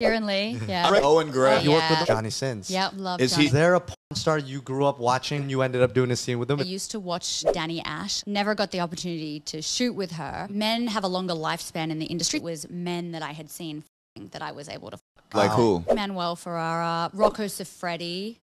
Keiran Lee. Yeah. Owen Gray. Oh, you worked with Johnny Sins. Yeah, Love Is Johnny. he- there a porn star you grew up watching? You ended up doing a scene with him. I used to watch Danny Ash. Never got the opportunity to shoot with her. Men have a longer lifespan in the industry. It was men that I had seen that I was able to. F- Like who? Manuel Ferrara, Rocco Siffredi.